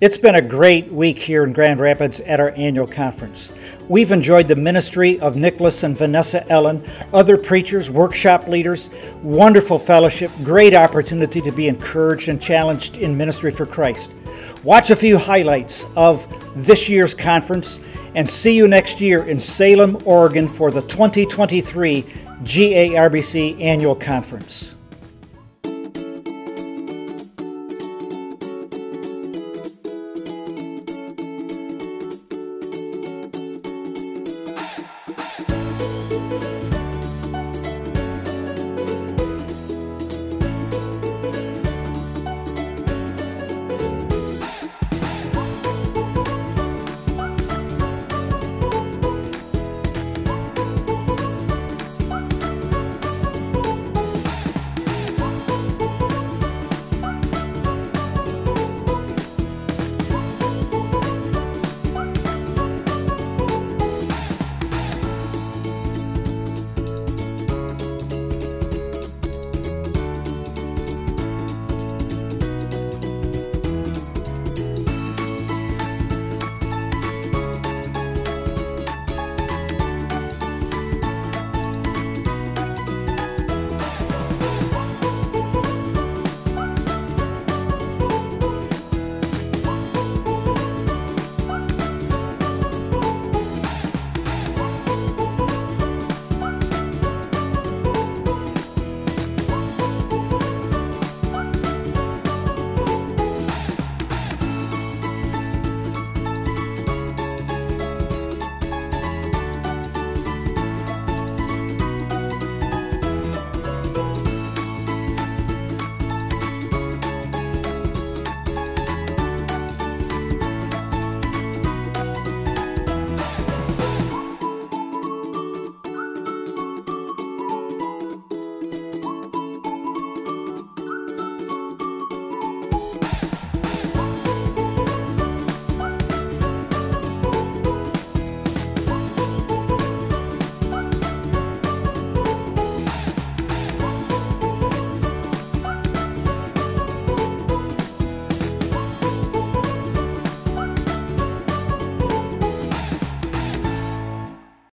It's been a great week here in Grand Rapids at our annual conference. We've enjoyed the ministry of Nicolas and Venessa Ellen, other preachers, workshop leaders, wonderful fellowship, great opportunity to be encouraged and challenged in ministry for Christ. Watch a few highlights of this year's conference and see you next year in Salem, Oregon for the 2023 GARBC Annual Conference.